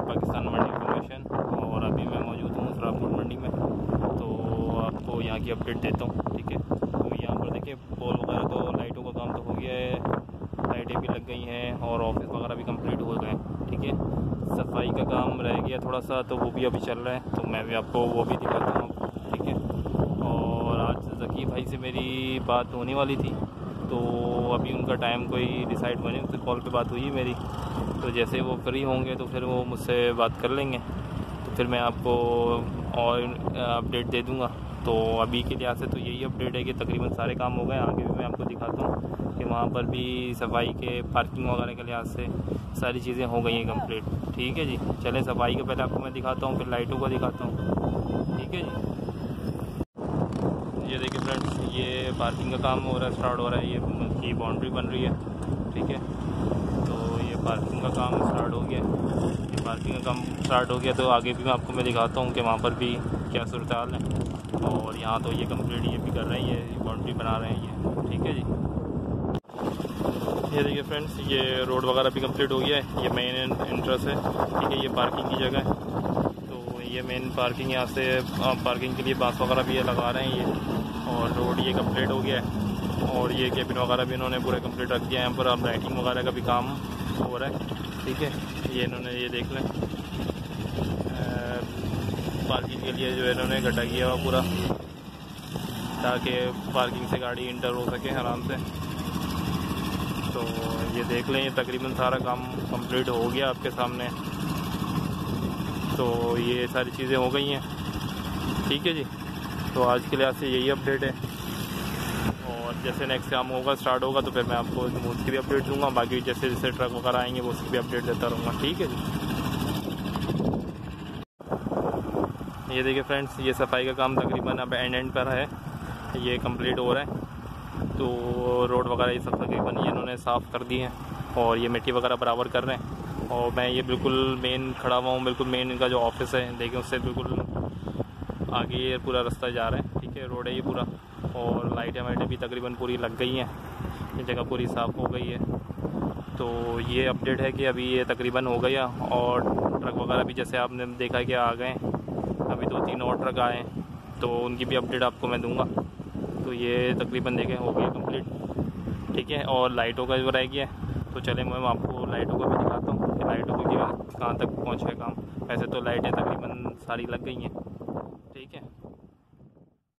है पाकिस्तान मंडी कमीशन और अभी मैं मौजूद हूँ सुरापुर मंडी में। तो आपको यहाँ की अपडेट देता हूँ, ठीक है? तो यहाँ पर देखिए पोल वगैरह तो लाइटों का काम तो हो गया है। लाइटें भी लग गई हैं और ऑफ़िस वगैरह भी कंप्लीट हो गए हैं, ठीक है? सफ़ाई का काम रह गया थोड़ा सा तो वो भी अभी चल रहा है। तो मैं भी आपको वो भी दिखाता हूँ, ठीक है? और आज तो जकी भाई से मेरी बात होने वाली थी। तो अभी उनका टाइम कोई डिसाइड हुआ नहीं, उनसे कॉल पे बात हुई मेरी। तो जैसे वो फ्री होंगे तो फिर वो मुझसे बात कर लेंगे। तो फिर मैं आपको और अपडेट दे दूँगा। तो अभी के लिहाज से तो यही अपडेट है कि तकरीबन सारे काम हो गए आगे भी मैं आपको दिखाता हूँ कि वहाँ पर भी सफ़ाई के पार्किंग वगैरह के लिहाज से सारी चीज़ें हो गई हैं कंप्लीट ठीक है जी? चलें, सफ़ाई का पहले आपको मैं दिखाता हूँ, फिर लाइटों का दिखाता हूँ। ठीक है जी? ये देखिए फ्रेंड्स, ये पार्किंग का काम हो रहा है, स्टार्ट हो रहा है, ये की बाउंड्री बन रही है, ठीक है? तो ये पार्किंग का काम स्टार्ट हो गया। ये पार्किंग का काम स्टार्ट हो गया तो आगे भी मैं आपको मैं दिखाता हूँ कि वहाँ पर भी क्या सूरत हाल है। और यहाँ तो ये कंप्लीट ये भी कर रहे हैं, ये बाउंड्री बना रहे हैं, ये, ठीक है जी? ये देखिए फ्रेंड्स, ये रोड वगैरह भी कंप्लीट हो गया है, ये मेन इंट्रेंस है, ठीक है, ये पार्किंग की जगह है। तो ये मेन पार्किंग यहाँ से पार्किंग के लिए बास वगैरह भी ये लगा रहे हैं, ये और रोड ये कंप्लीट हो गया है। और ये केबिन वगैरह भी इन्होंने पूरे कंप्लीट रख दिया है। यहाँ पर अब लाइटिंग वगैरह का भी काम हो रहा है। ठीक है? ये इन्होंने, ये देख लें। पार्किंग के लिए जो इन्होंने गड्ढा किया हुआ पूरा। ताकि पार्किंग से गाड़ी इंटर हो सके आराम से। तो ये देख लें, ये तकरीबन सारा काम कंप्लीट हो गया आपके सामने। तो ये सारी चीज़ें हो गई हैं। ठीक है जी? तो आज के लिहाज से यही अपडेट है। और जैसे नेक्स्ट काम होगा स्टार्ट होगा तो फिर मैं आपको उसकी भी अपडेट दूँगा। बाकी जैसे जैसे ट्रक वगैरह आएँगे, वो उसकी भी अपडेट देता रहूँगा, ठीक है ये देखिए फ्रेंड्स ये सफ़ाई का काम तकरीबन अब एंड एंड पर है। ये कंप्लीट हो रहा है। तो रोड वगैरह ये सब तकरीबन ये इन्होंने साफ़ कर दी है और ये मिट्टी वगैरह बराबर कर रहे हैं। और मैं ये बिल्कुल मेन खड़ा हुआ हूँ, बिल्कुल मेन इनका जो ऑफ़िस है, देखिए उससे बिल्कुल आगे ये पूरा रास्ता जा रहा है, ठीक है? रोड है ये पूरा, और लाइटें वाइटें भी तकरीबन पूरी लग गई हैं। ये जगह पूरी साफ़ हो गई है। तो ये अपडेट है कि अभी ये तकरीबन हो गया, और ट्रक वगैरह भी जैसे आपने देखा कि आ गए अभी दो तीन और ट्रक आए तो उनकी भी अपडेट आपको मैं दूँगा। तो ये तकरीबन देखें, हो गया कंप्लीट ठीक है? और लाइटों का जो रह गया तो चले, मैं आपको लाइटों का भी दिखाता हूँ कि लाइटों की कहाँ तक पहुँचे काम। वैसे तो लाइटें तकरीबन सारी लग गई हैं। ठीक है।